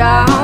down.